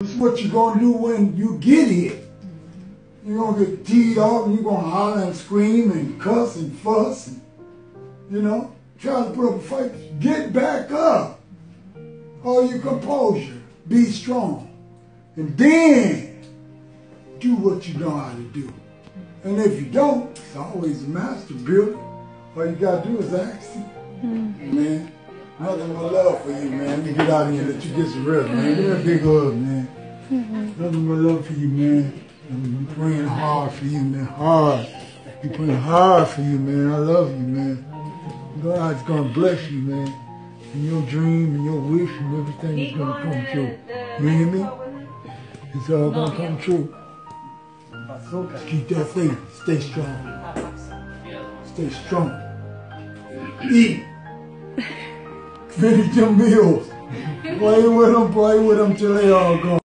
It's what you're gonna do when you get here. You're gonna get teed off and you're gonna holler and scream and cuss and fuss and, you know, try to put up a fight. Get back up. All your composure. Be strong. And then do what you know how to do. And if you don't, it's always a master builder. All you gotta do is ask him. Man, nothing but love for you, man. Let me get out of here and let you get some rest, man. Give me a big hug, man. Mm-hmm. Nothing but love for you, man. I'm praying hard for you, man. Hard. Be praying hard for you, man. I love you, man. God's gonna bless you, man. And your dream and your wish and everything is gonna come true. You hear me? It's all gonna come true. Keep that faith. Stay strong. Stay strong. Eat. Finish your meals. Play with them, play with them till they all gone.